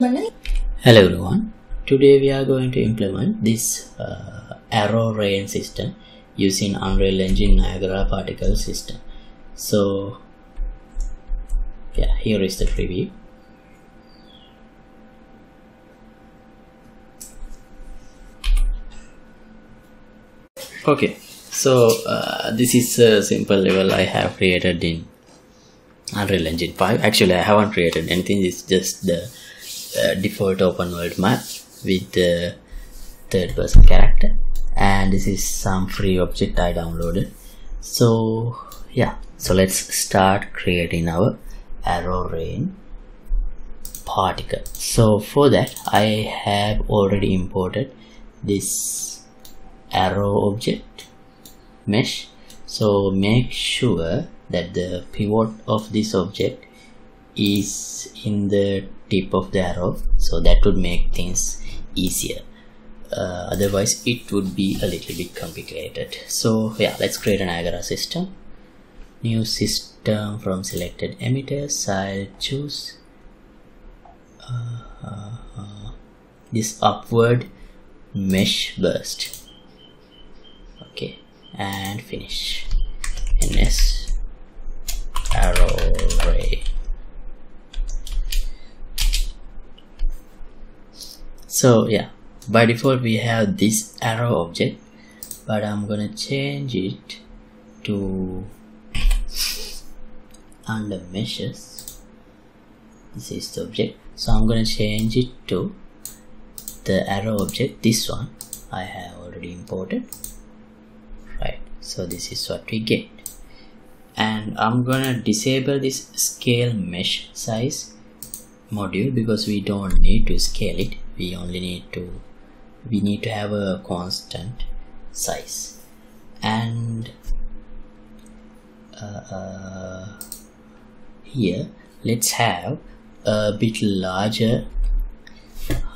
Hello everyone. Today we are going to implement this uh, arrow rain system using Unreal Engine Niagara particle system. So yeah, here is the preview. Okay, so uh, this is a simple level I have created in Unreal Engine 5. Actually, I haven't created anything. It's just the uh, default open world map with the third person character. And this is some free object I downloaded. So yeah. So let's start creating our arrow rain particle. So for that I have already imported this arrow object mesh. So make sure that the pivot of this object is in the tip of the arrow so that would make things easier. Uh, otherwise it would be a little bit complicated. So yeah let's create an Niagara system. New system from selected emitters. I'll choose uh, uh, this upward mesh burst. Okay and finish. Ns arrow ray so yeah. By default we have this arrow object but I'm gonna change it to under meshes. This is the object. So I'm gonna change it to the arrow object. This one I have already imported. Right. So this is what we get. And I'm gonna disable this scale mesh size module because we don't need to scale it we only need to we need to have a constant size. And uh, uh, here let's have a bit larger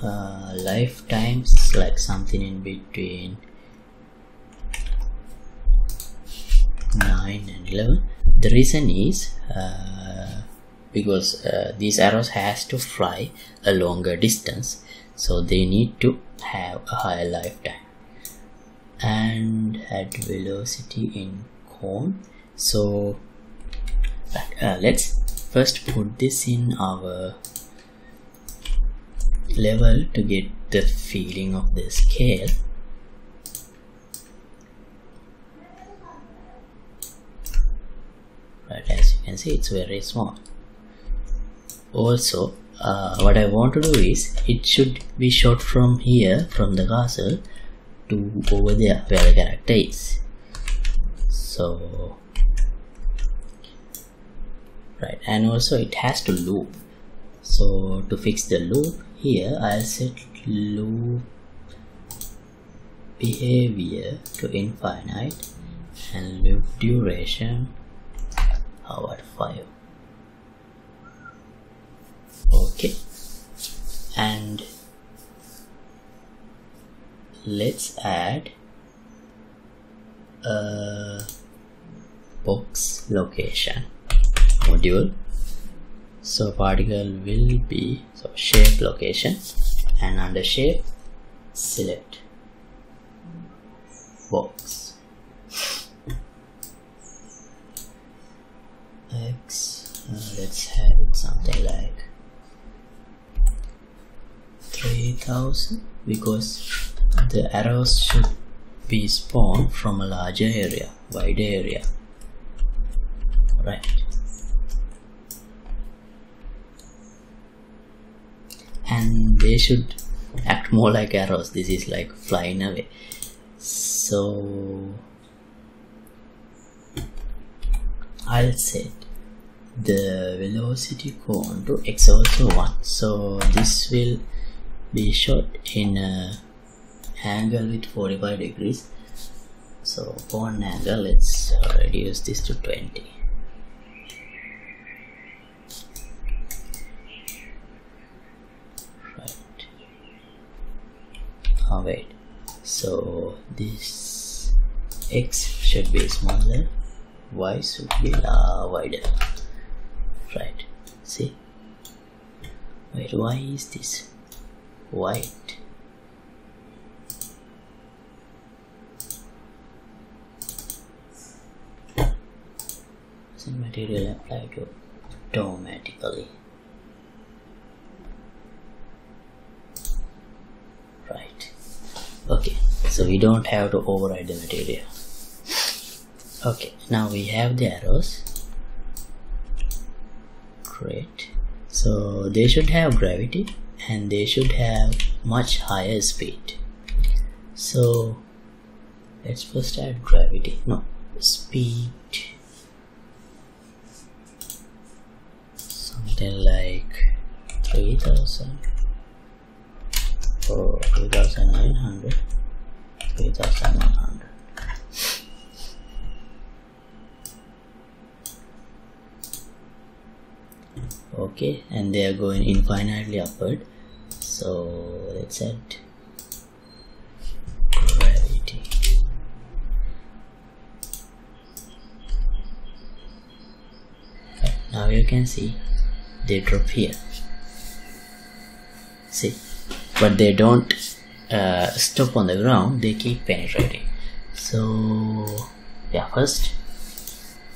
uh, lifetimes like something in between 9 and 11 the reason is uh, because uh, these arrows has to fly a longer distance so they need to have a higher lifetime. And at velocity in cone. So uh, let's first put this in our level to get the feeling of the scale. Right as you can see it's very small. Also uh, what I want to do is it should be shot from here from the castle to over there where the character is. So right and also it has to loop. So to fix the loop here I'll set loop behavior to infinite and loop duration how about 5 okay. And let's add a box location module. So particle will be so shape location and under shape select box. X uh, let's have something like 3000 because the arrows should be spawned from a larger area wider area. Right. And they should act more like arrows. This is like flying away. So I'll set the velocity cone to x also 1 so this will be shot in a angle with 45 degrees. So cone angle let's uh, reduce this to 20 right. Oh wait so this x should be smaller. Y should be uh, wider. Right. See? Wait why is this white. Doesn't material apply to automatically right. Okay. So we don't have to override the material. Okay. Now we have the arrows. Great. So they should have gravity and they should have much higher speed. So let's first add gravity. No speed. Something like 3000 or 2900 3100 okay and they are going infinitely upward so let's gravity now you can see they drop here. See? But they don't uh, stop on the ground they keep penetrating. So yeah first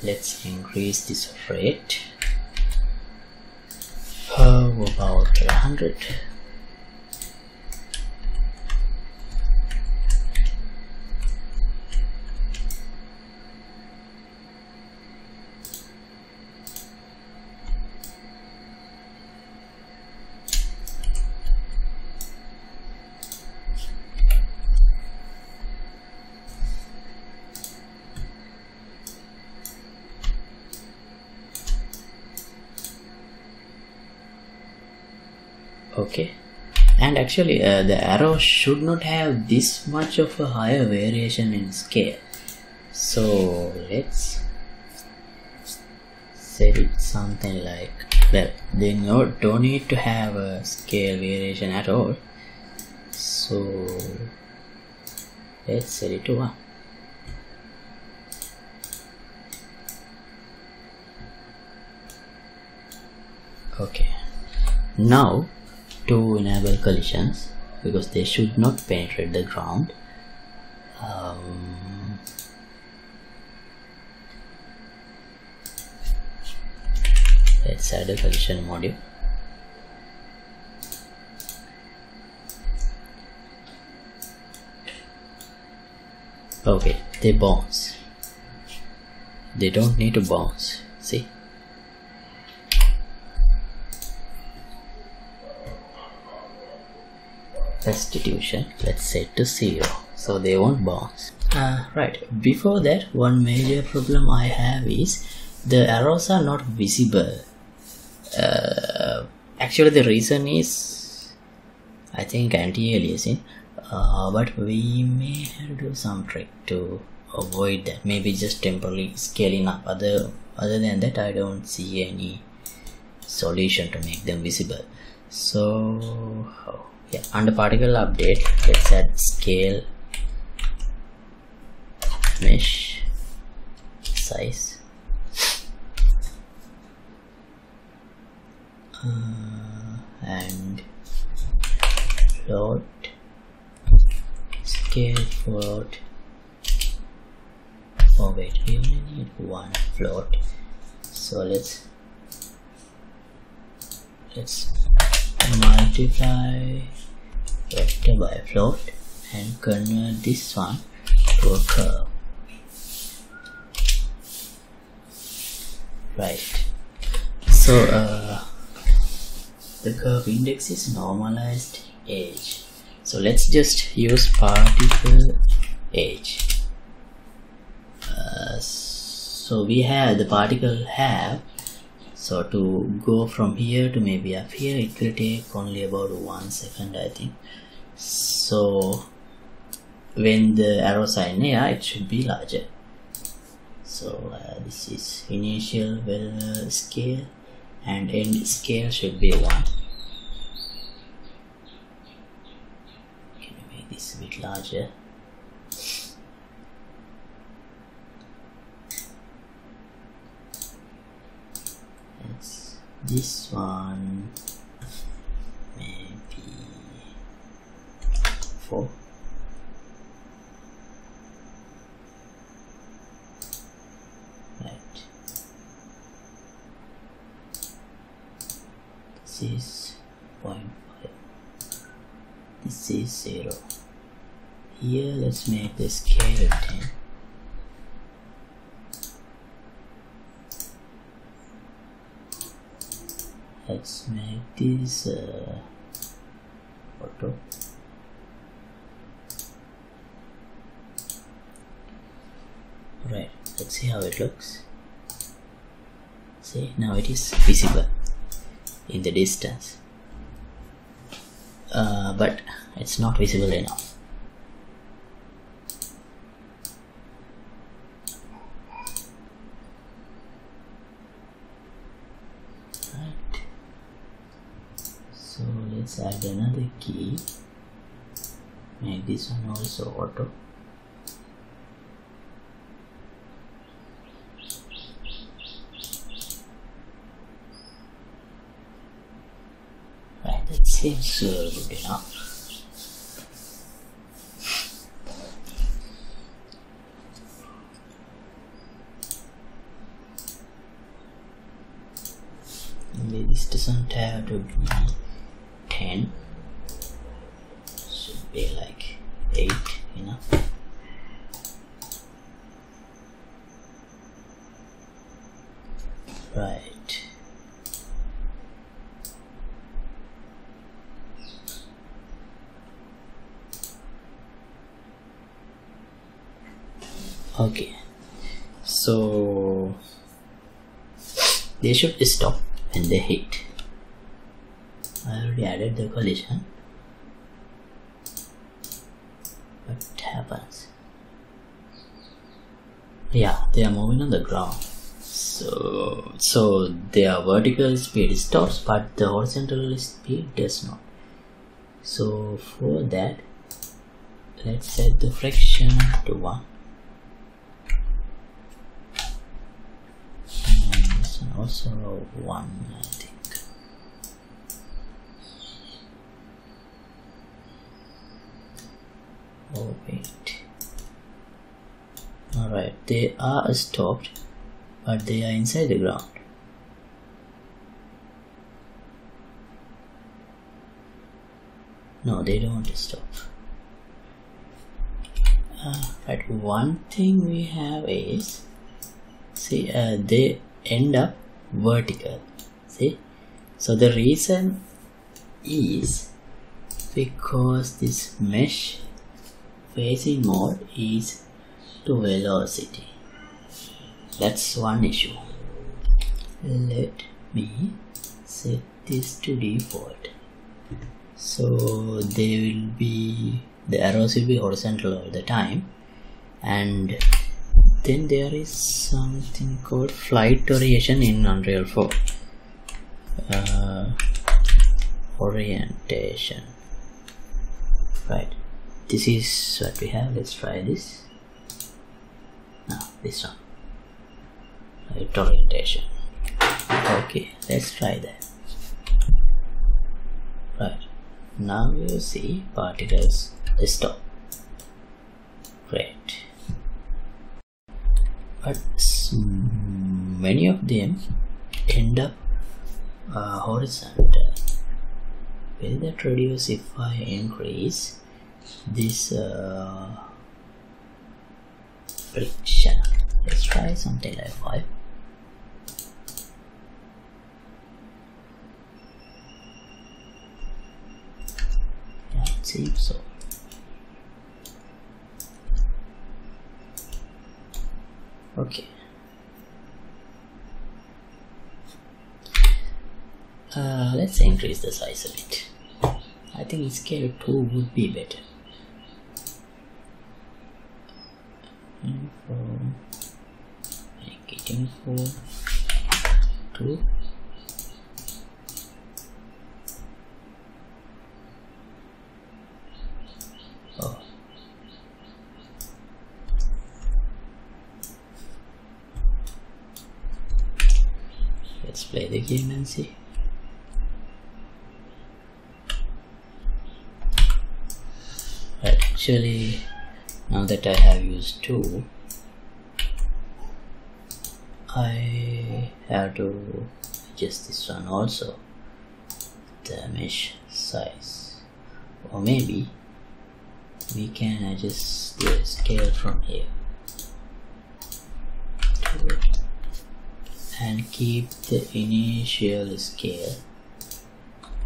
let's increase this rate. How about 100 okay. And actually uh, the arrow should not have this much of a higher variation in scale. So let's set it something like well they no, don't need to have a scale variation at all. So let's set it to 1 okay. Now to enable collisions because they should not penetrate the ground. Um, let's add a collision module. Okay they bounce. They don't need to bounce see restitution let's set to zero so they won't bounce uh, right. Before that one major problem I have is the arrows are not visible. Uh, actually the reason is I think anti-aliasing. Uh, but we may have to do some trick to avoid that. Maybe just temporarily scaling up. Other other than that I don't see any solution to make them visible. So under particle update let's add scale mesh size. Uh, and float scale float. Oh wait we only need one float. So let's let's multiply vector by float and convert this one. To a curve right. So uh, the curve index is normalized age so let's just use particle age uh, so we have the particle have so to go from here to maybe up here it will take only about one second I think. So when the arrows are in air it should be larger. So uh, this is initial well scale and end scale should be 1 can you make this a bit larger this one. Maybe four. Right. This is point five. This is zero. Here let's make the scale 10 let's make this uh, auto. Right let's see how it looks. See now it is visible in the distance. Uh, but it's not visible enough right so let's add another key. Make this one also auto. Right that seems uh, good enough. Maybe this doesn't have to be 10 should be like 8 you know? Right. Okay. So they should stop and they hit I already added the collision. What happens? Yeah they are moving on the ground. So so their vertical speed stops but the horizontal speed does not. So for that let's set the friction to 1 and also one also 1 I think oh wait. Alright they are stopped but they are inside the ground. No they don't stop. Uh, but one thing we have is see uh, they end up vertical see? So the reason is because this mesh facing mode is to velocity. That's one issue. Let me set this to default. So they will be the arrows will be horizontal all the time. And then there is something called flight orientation in unreal 4 uh, orientation. Right this is what we have. Let's try this. Now this one. Right orientation okay let's try that. Right. Now you see particles stop. Great. But many of them end up uh, horizontal. Will that reduce if I increase this uh, friction. Let's try something like 5 yeah seems so. Okay. Uh, let's increase the size a bit. I think scale 2 would be better info make it info 2 oh. Let's play the game and see. Actually now that I have used two I have to adjust this one also. The mesh size. Or maybe we can adjust the scale from here. And keep the initial scale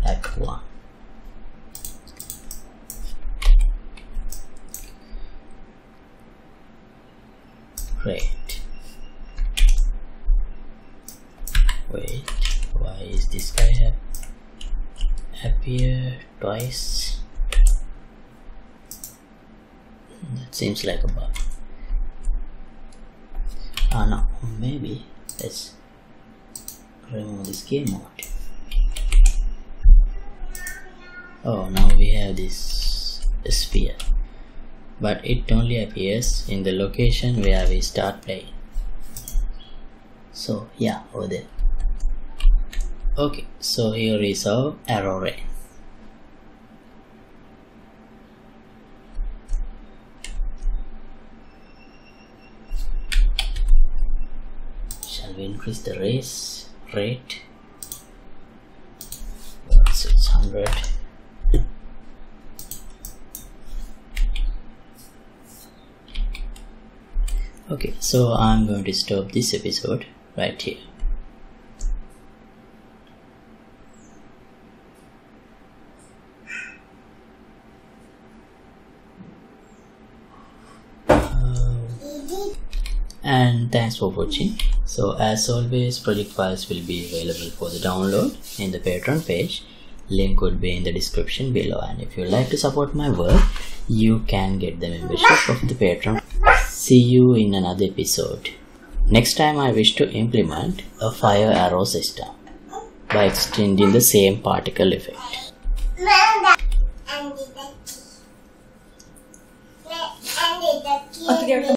at 1 great wait. Why is this guy appear twice? That seems like a bug. Ah no. Maybe let's remove this game mode. Oh now we have this sphere. But it only appears in the location where we start playing. So yeah over there okay so here is our arrow rain shall we increase the race rate? 600 okay so i'm going to stop this episode right here and thanks for watching. So as always project files will be available for the download in the patreon page. Link would be in the description below. And if you like to support my work you can get the membership of the patreon. See you in another episode. Next time i wish to implement a fire arrow system by extending the same particle effect. Okay,